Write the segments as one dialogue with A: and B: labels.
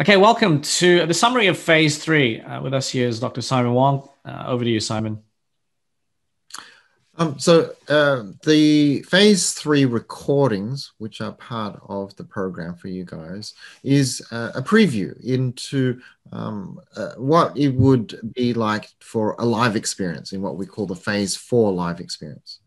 A: Okay, welcome to the summary of phase three. Uh, with us here is Dr. Simon Wong. Uh, over to you, Simon.
B: Um, so uh, the phase three recordings, which are part of the program for you guys, is uh, a preview into um, uh, what it would be like for a live experience in what we call the phase four live experience.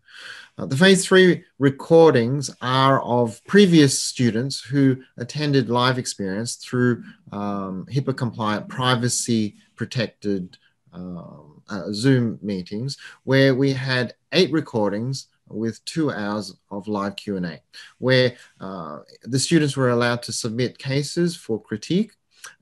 B: Uh, the phase three recordings are of previous students who attended live experience through um, HIPAA compliant privacy protected um, uh, Zoom meetings where we had eight recordings with two hours of live Q&A where uh, the students were allowed to submit cases for critique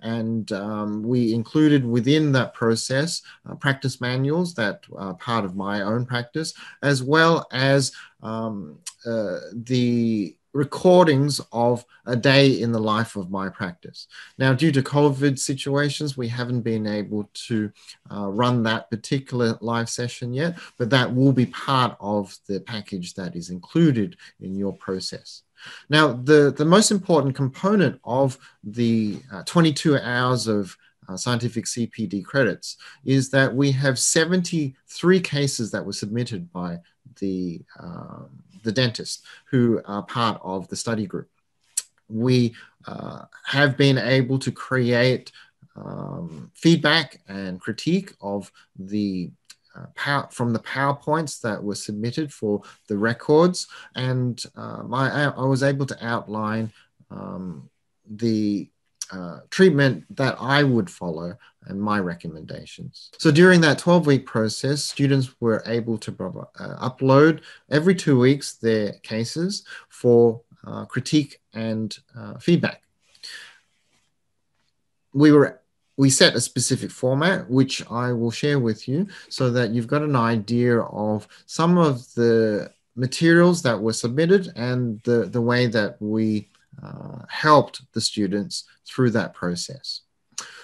B: and um, we included within that process uh, practice manuals that are part of my own practice, as well as um, uh, the recordings of a day in the life of my practice. Now, due to COVID situations, we haven't been able to uh, run that particular live session yet, but that will be part of the package that is included in your process. Now, the, the most important component of the uh, 22 hours of uh, scientific CPD credits is that we have 73 cases that were submitted by the, uh, the dentist who are part of the study group. We uh, have been able to create um, feedback and critique of the uh, from the PowerPoints that were submitted for the records. And um, I, I, was able to outline um, the uh, treatment that I would follow and my recommendations. So during that 12 week process, students were able to uh, upload every two weeks their cases for uh, critique and uh, feedback. We were we set a specific format, which I will share with you so that you've got an idea of some of the materials that were submitted and the, the way that we uh, helped the students through that process.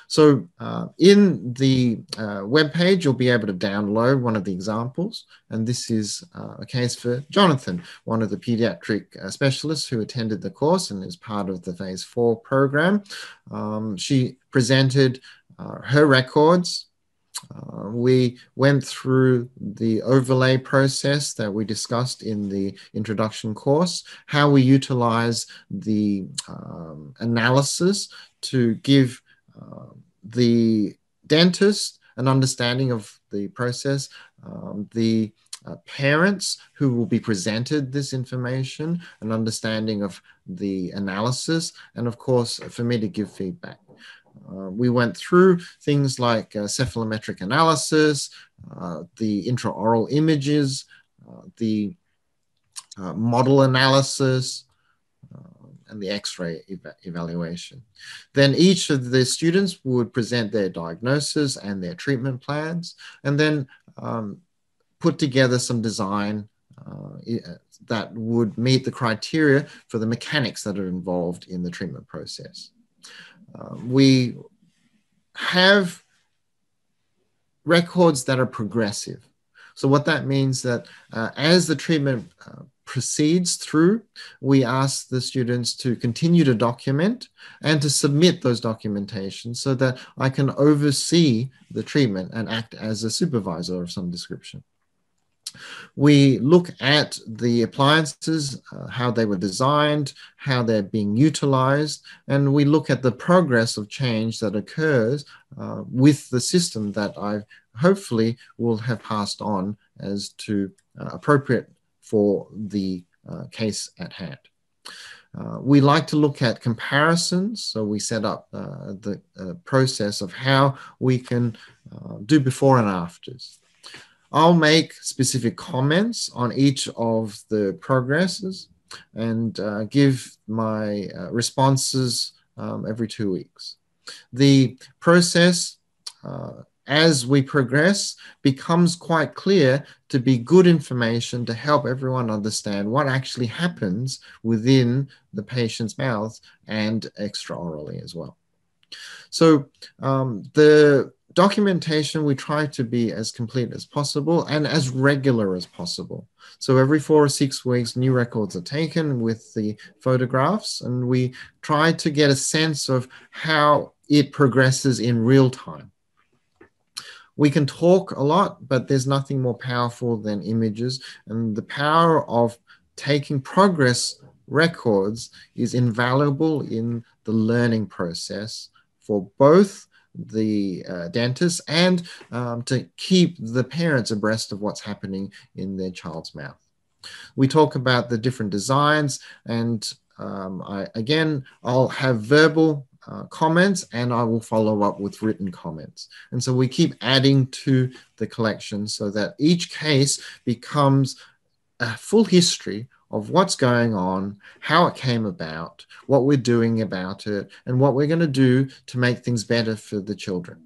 B: So uh, in the uh, web page, you'll be able to download one of the examples. And this is uh, a case for Jonathan, one of the pediatric uh, specialists who attended the course and is part of the phase four program. Um, she presented uh, her records uh, we went through the overlay process that we discussed in the introduction course, how we utilize the um, analysis to give uh, the dentist an understanding of the process, um, the uh, parents who will be presented this information, an understanding of the analysis, and of course, for me to give feedback. Uh, we went through things like uh, cephalometric analysis, uh, the intraoral images, uh, the uh, model analysis, and the X-ray ev evaluation. Then each of the students would present their diagnosis and their treatment plans, and then um, put together some design that would meet the criteria for the mechanics that are involved in the treatment process. Um, we have records that are progressive. So what that means that uh, as the treatment uh, proceeds through, we ask the students to continue to document and to submit those documentations so that I can oversee the treatment and act as a supervisor of some description. We look at the appliances, uh, how they were designed, how they're being utilized, and we look at the progress of change that occurs uh, with the system that I hopefully will have passed on as to uh, appropriate for the uh, case at hand. Uh, we like to look at comparisons, so we set up uh, the uh, process of how we can uh, do before and afters. I'll make specific comments on each of the progresses and uh, give my responses um, every two weeks. The process, as we progress, becomes quite clear to be good information to help everyone understand what actually happens within the patient's mouth and extraorally as well. So um, the documentation, we try to be as complete as possible and as regular as possible. So every four or six weeks, new records are taken with the photographs, and we try to get a sense of how it progresses in real time. We can talk a lot, but there's nothing more powerful than images. And the power of taking progress records is invaluable in the learning process for both the uh, dentist and um, to keep the parents abreast of what's happening in their child's mouth. We talk about the different designs and um, I, again, I'll have verbal uh, comments and I will follow up with written comments. And so we keep adding to the collection so that each case becomes a full history of what's going on, how it came about, what we're doing about it, and what we're going to do to make things better for the children.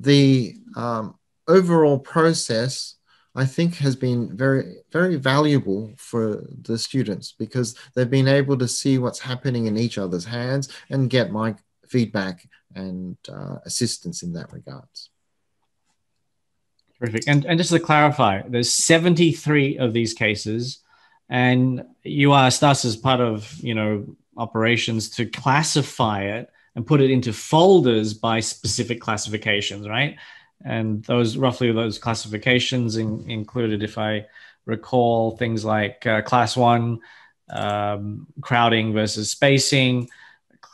B: The um, overall process I think has been very, very valuable for the students because they've been able to see what's happening in each other's hands and get my feedback and uh, assistance in that regards.
A: Terrific. And, and just to clarify, there's 73 of these cases, and you asked us as part of you know operations to classify it and put it into folders by specific classifications, right? And those roughly those classifications in, included, if I recall, things like uh, class one um, crowding versus spacing,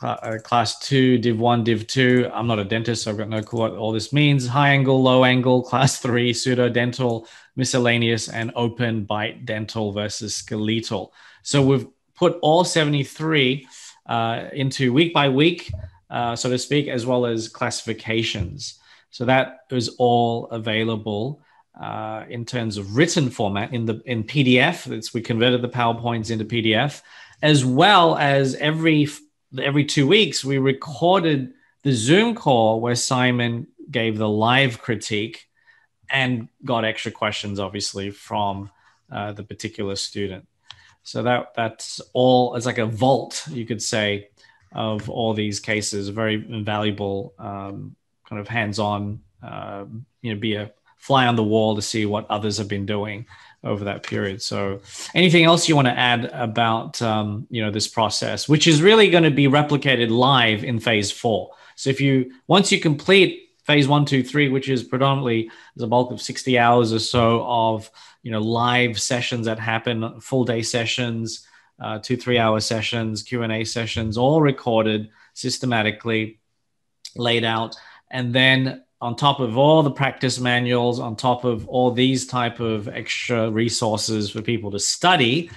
A: uh, class two div one div two. I'm not a dentist, so I've got no clue what all this means. High angle, low angle, class three pseudo dental, miscellaneous, and open bite dental versus skeletal. So we've put all 73 uh, into week by week, uh, so to speak, as well as classifications. So that is all available uh, in terms of written format in the in PDF. It's, we converted the PowerPoints into PDF, as well as every every two weeks we recorded the Zoom call where Simon gave the live critique and got extra questions, obviously, from uh, the particular student. So that that's all. It's like a vault, you could say, of all these cases. Very valuable um, kind of hands-on, uh, you know, be a fly on the wall to see what others have been doing over that period. So, anything else you want to add about um, you know this process, which is really going to be replicated live in phase four? So, if you once you complete phase one, two, three, which is predominantly the bulk of sixty hours or so of you know live sessions that happen, full day sessions, uh, two, three hour sessions, Q and A sessions, all recorded systematically, laid out and then on top of all the practice manuals on top of all these type of extra resources for people to study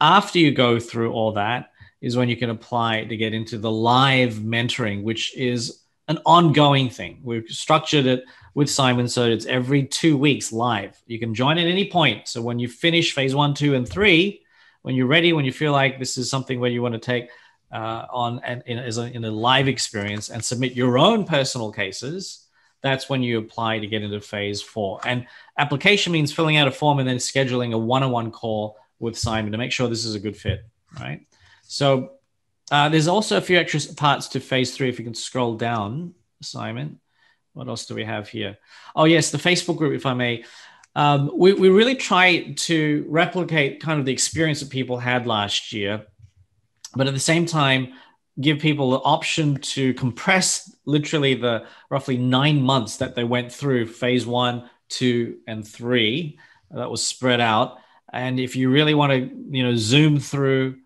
A: after you go through all that is when you can apply to get into the live mentoring which is an ongoing thing. We've structured it with simon so it's every two weeks live. You can join at any point. So when you finish phase one two and three when you're ready when you feel like this is something where you want to take uh, on and in, a, in a live experience and submit your own personal cases, that's when you apply to get into phase four. And application means filling out a form and then scheduling a one-on-one call with Simon to make sure this is a good fit, right? So uh, there's also a few extra parts to phase three. If you can scroll down, Simon, what else do we have here? Oh yes, the Facebook group, if I may. Um, we, we really try to replicate kind of the experience that people had last year but at the same time give people the option to compress literally the roughly nine months that they went through phase one two and three uh, that was spread out. And if you really want to you know zoom through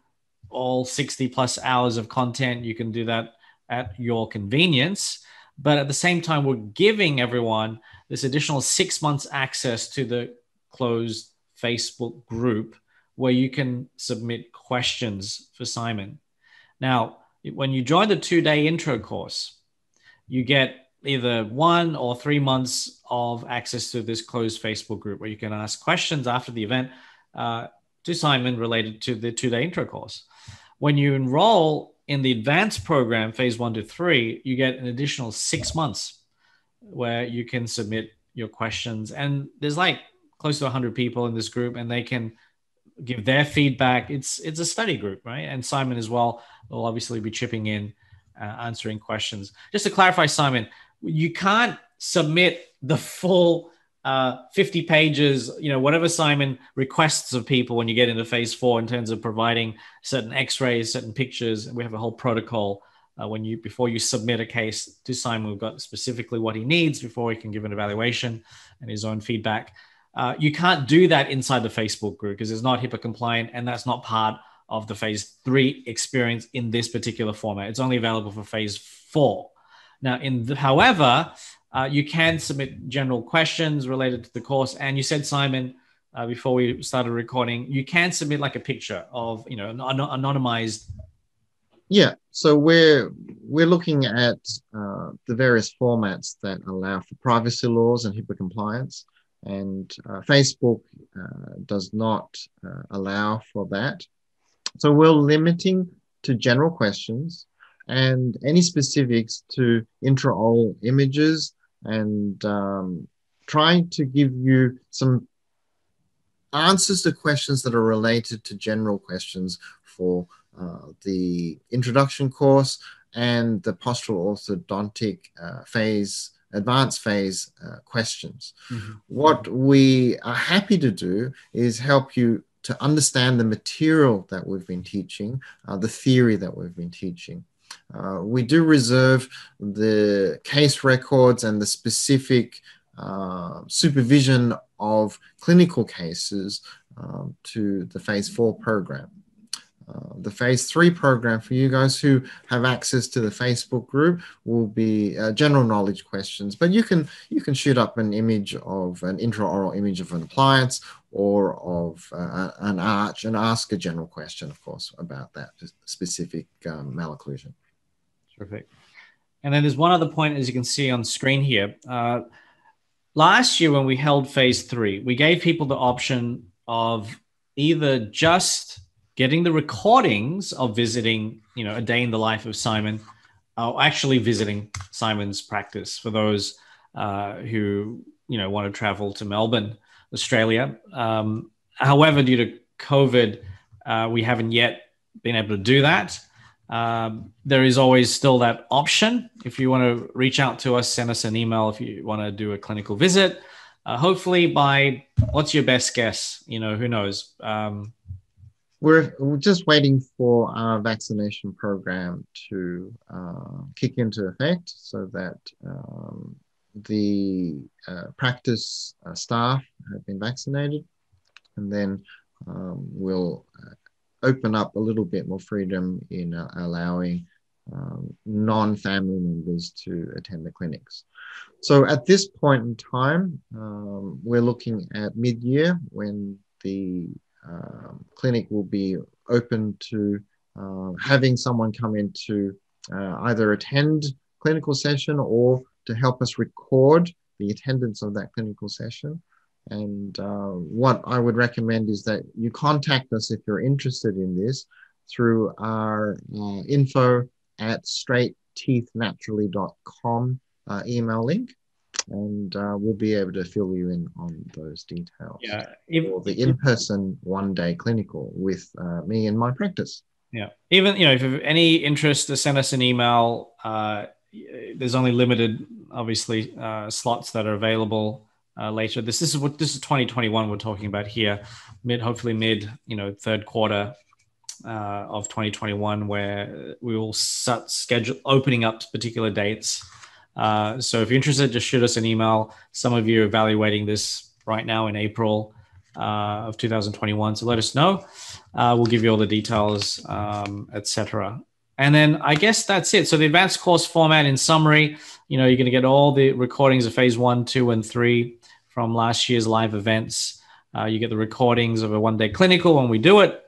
A: all 60 plus hours of content you can do that at your convenience. But at the same time we're giving everyone this additional six months access to the closed facebook group where you can submit questions for Simon. Now, when you join the two day intro course, you get either one or three months of access to this closed Facebook group where you can ask questions after the event uh, to Simon related to the two day intro course. When you enroll in the advanced program, phase one to three, you get an additional six months where you can submit your questions. And there's like close to 100 people in this group, and they can give their feedback. It's it's a study group, right? And Simon as well will obviously be chipping in, uh, answering questions. Just to clarify, Simon, you can't submit the full uh, 50 pages, you know, whatever Simon requests of people when you get into phase four in terms of providing certain X-rays, certain pictures. We have a whole protocol uh, when you before you submit a case to Simon, we've got specifically what he needs before he can give an evaluation and his own feedback. Uh, you can't do that inside the Facebook group because it's not HIPAA compliant and that's not part of the phase three experience in this particular format. It's only available for phase four. Now, in the, however, uh, you can submit general questions related to the course. And you said, Simon, uh, before we started recording, you can submit like a picture of, you know, an anonymized.
B: Yeah. So we're we're looking at uh, the various formats that allow for privacy laws and HIPAA compliance, and uh, Facebook uh, does not uh, allow for that. So we're limiting to general questions and any specifics to intraoral images and um, trying to give you some answers to questions that are related to general questions for uh, the introduction course and the postural orthodontic uh, phase, advanced phase uh, questions. Mm-hmm. What we are happy to do is help you to understand the material that we've been teaching, uh, the theory that we've been teaching. Uh, we do reserve the case records and the specific uh, supervision of clinical cases um, to the phase four program. Uh, the phase three program for you guys who have access to the Facebook group will be uh, general knowledge questions, but you can you can shoot up an image of an intraoral image of an appliance or of uh, an arch and ask a general question, of course, about that specific um, malocclusion.
A: Perfect. And then there's one other point, as you can see on screen here. Uh, last year, when we held phase three, we gave people the option of either just getting the recordings of visiting, you know, a day in the life of Simon, or actually visiting Simon's practice for those uh, who, you know, want to travel to Melbourne, Australia. Um, however, due to COVID, uh, we haven't yet been able to do that. Um, there is always still that option. If you want to reach out to us, send us an email if you want to do a clinical visit. Uh, hopefully, by what's your best guess? You know, who knows? Um,
B: we're, we're just waiting for our vaccination program to uh, kick into effect so that um, the uh, practice uh, staff have been vaccinated. And then um, we'll uh, open up a little bit more freedom in uh, allowing um, non-family members to attend the clinics. So at this point in time, um, we're looking at mid-year when the um, clinic will be open to uh, having someone come in to uh, either attend clinical session or to help us record the attendance of that clinical session. And uh, what I would recommend is that you contact us if you're interested in this through our uh, info at straightteethnaturally.com uh, email link. And uh, we'll be able to fill you in on those details.
A: Yeah.
B: If, for the in person one day clinical with uh, me in my practice.
A: Yeah. Even, you know, if you have any interest, to send us an email. Uh, there's only limited, obviously, slots that are available uh, later. This, this is what this is 2021 we're talking about here, mid hopefully mid you know third quarter uh, of 2021 where we will start schedule opening up particular dates. Uh, so if you're interested, just shoot us an email. Some of you are evaluating this right now in April uh, of 2021, so let us know. Uh, we'll give you all the details, um, etc. And then I guess that's it. So the advanced course format, in summary, you know, you're going to get all the recordings of phase one, two, and three from last year's live events. Uh, you get the recordings of a one day clinical when we do it.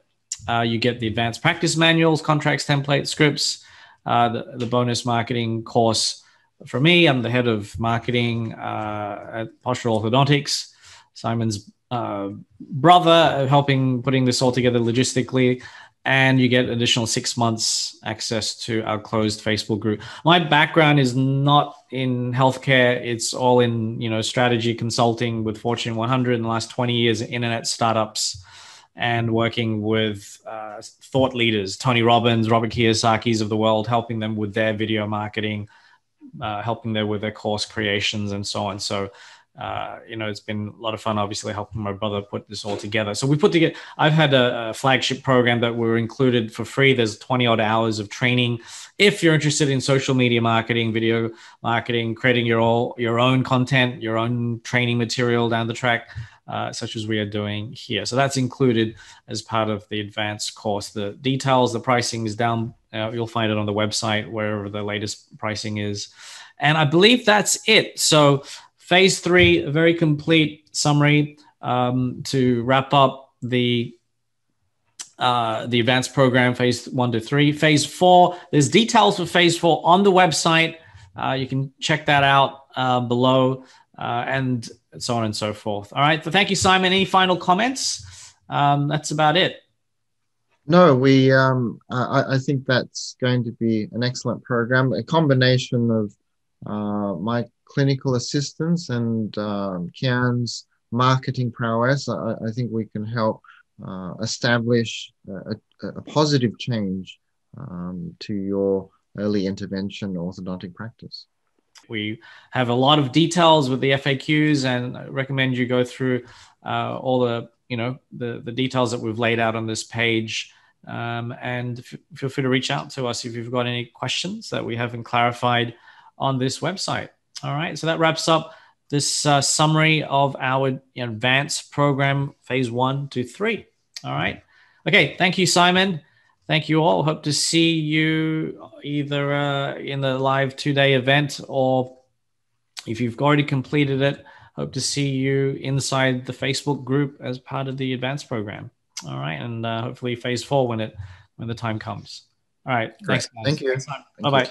A: Uh, you get the advanced practice manuals, contracts, templates, scripts, uh, the, the, bonus marketing course for me. I'm the head of marketing uh, at Postural Orthodontics. Simon's uh, brother helping putting this all together logistically and you get additional six months access to our closed Facebook group. My background is not in healthcare; it's all in you know strategy consulting with Fortune 100 in the last 20 years, internet startups, and working with uh, thought leaders, Tony Robbins, Robert Kiyosaki's of the world, helping them with their video marketing, uh, helping there with their course creations, and so on. So uh, you know, it's been a lot of fun, obviously, helping my brother put this all together. So we put together, I've had a, a flagship program that we're included for free. There's 20 odd hours of training. If you're interested in social media marketing, video marketing, creating your, all, your own content, your own training material down the track, uh, such as we are doing here. So that's included as part of the advanced course. The details, the pricing is down. Uh, you'll find it on the website, wherever the latest pricing is. And I believe that's it. So Phase three, a very complete summary um, to wrap up the uh, the advanced program, phase one to three. Phase four, there's details for phase four on the website. Uh, you can check that out uh, below uh, and so on and so forth. All right. So thank you, Simon. Any final comments? Um, that's about it.
B: No, we. Um, I, I, think that's going to be an excellent program. A combination of uh, my clinical assistance and um, Kian's marketing prowess, I, I, think we can help uh, establish a, a, positive change um, to your early intervention orthodontic practice.
A: We have a lot of details with the FAQs, and I recommend you go through uh, all the you know the the details that we've laid out on this page. Um, and f- feel free to reach out to us if you've got any questions that we haven't clarified on this website. All right, so that wraps up this uh, summary of our advanced program, phase one to three. All right. Okay, thank you, Simon. Thank you all. Hope to see you either uh, in the live two day event or if you've already completed it, hope to see you inside the Facebook group as part of the advanced program. All right, and uh, hopefully phase four when it when the time comes. All right,
B: Great. thanks. Guys. Thank you.
A: Bye bye.